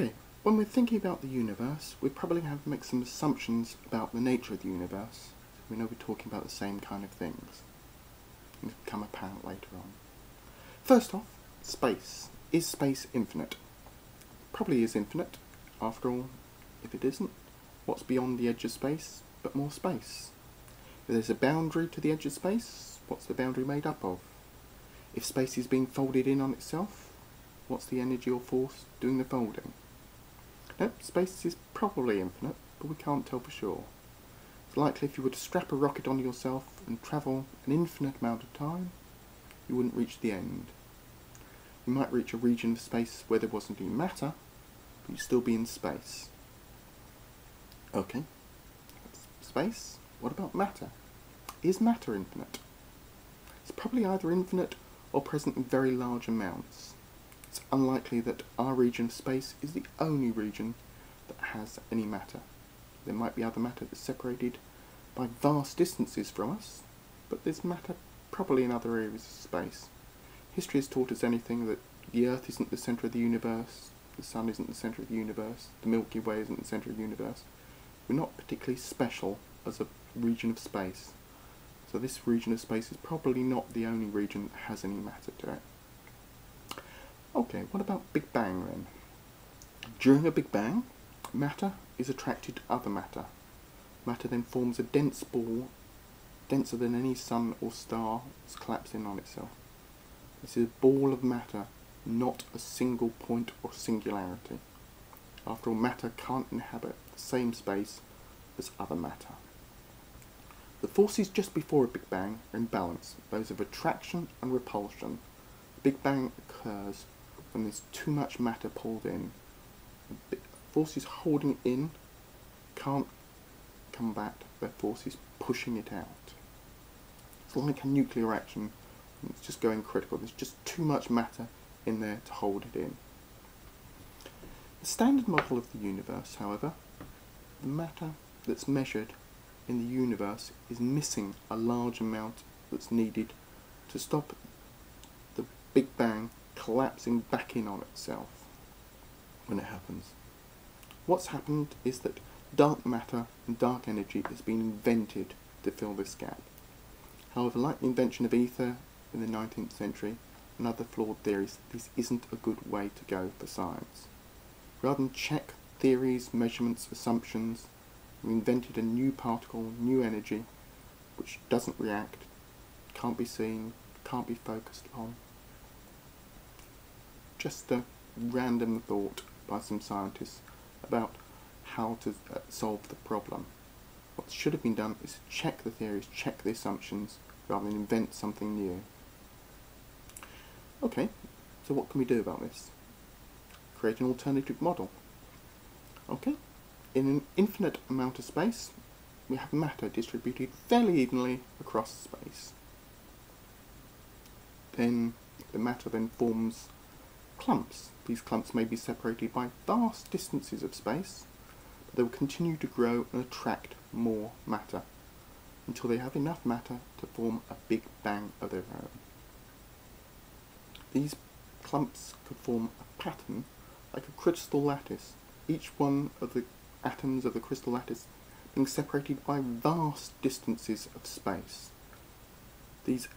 Okay, when we're thinking about the universe, we probably have to make some assumptions about the nature of the universe. We know we're talking about the same kind of things. Things become apparent later on. First off, space. Is space infinite? Probably is infinite. After all, if it isn't, what's beyond the edge of space but more space? If there's a boundary to the edge of space, what's the boundary made up of? If space is being folded in on itself, what's the energy or force doing the folding? No, space is probably infinite, but we can't tell for sure. It's likely if you were to strap a rocket on yourself and travel an infinite amount of time, you wouldn't reach the end. You might reach a region of space where there wasn't any matter, but you'd still be in space. Okay, space. What about matter? Is matter infinite? It's probably either infinite or present in very large amounts. It's unlikely that our region of space is the only region that has any matter. There might be other matter that's separated by vast distances from us, but there's matter probably in other areas of space. History has taught us anything that the Earth isn't the centre of the universe, the Sun isn't the centre of the universe, the Milky Way isn't the centre of the universe. We're not particularly special as a region of space. So this region of space is probably not the only region that has any matter to it. Okay, what about Big Bang then? During a Big Bang, matter is attracted to other matter. Matter then forms a dense ball, denser than any sun or star that's collapsing on itself. This is a ball of matter, not a single point or singularity. After all, matter can't inhabit the same space as other matter. The forces just before a Big Bang are in balance, those of attraction and repulsion. The Big Bang occurs when there's too much matter pulled in. The forces holding it in can't come back, they're forces pushing it out. It's like a nuclear reaction, it's just going critical. There's just too much matter in there to hold it in. The standard model of the universe, however, the matter that's measured in the universe is missing a large amount that's needed to stop the Big Bang collapsing back in on itself when it happens. What's happened is that dark matter and dark energy has been invented to fill this gap. However, like the invention of ether in the 19th century and other flawed theories, this isn't a good way to go for science. Rather than check theories, measurements, assumptions, we invented a new particle, new energy, which doesn't react, can't be seen, can't be focused on. Just a random thought by some scientists about how to uh, solve the problem. What should have been done is check the theories, check the assumptions, rather than invent something new. Okay, so what can we do about this? Create an alternative model. Okay, in an infinite amount of space, we have matter distributed fairly evenly across space. Then the matter then forms clumps. These clumps may be separated by vast distances of space, but they will continue to grow and attract more matter until they have enough matter to form a big bang of their own. These clumps could form a pattern like a crystal lattice, each one of the atoms of the crystal lattice being separated by vast distances of space. These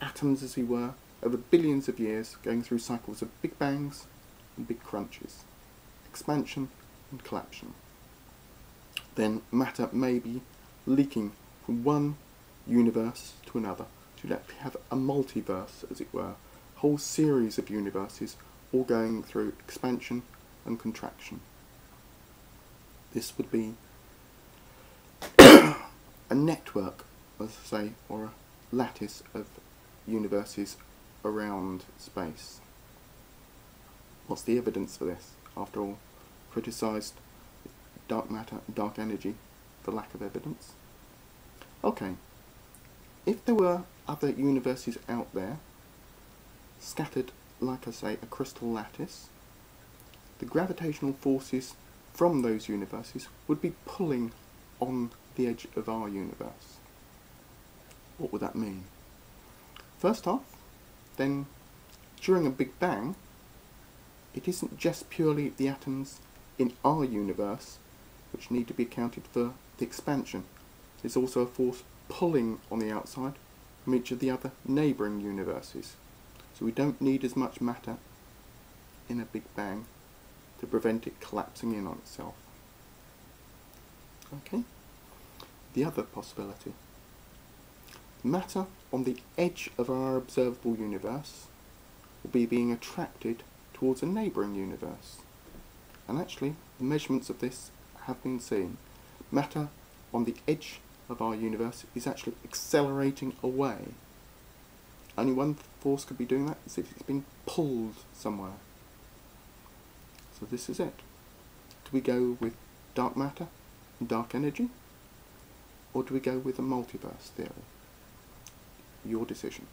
atoms, as we were, over billions of years, going through cycles of big bangs and big crunches, expansion and collapsion. Then matter may be leaking from one universe to another, to actually have a multiverse, as it were, a whole series of universes all going through expansion and contraction. This would be a network, as I say, or a lattice of universes around space. What's the evidence for this? After all, criticised dark matter dark energy for lack of evidence. Okay, if there were other universes out there, scattered, like I say, a crystal lattice, the gravitational forces from those universes would be pulling on the edge of our universe. What would that mean? First off, then during a Big Bang, it isn't just purely the atoms in our universe which need to be accounted for the expansion. There's also a force pulling on the outside from each of the other neighbouring universes. So we don't need as much matter in a Big Bang to prevent it collapsing in on itself. Okay? The other possibility. Matter on the edge of our observable universe will be being attracted towards a neighbouring universe. And actually, the measurements of this have been seen. Matter on the edge of our universe is actually accelerating away. Only one force could be doing that, is if it's been pulled somewhere. So this is it. Do we go with dark matter and dark energy? Or do we go with a multiverse theory? Your decision.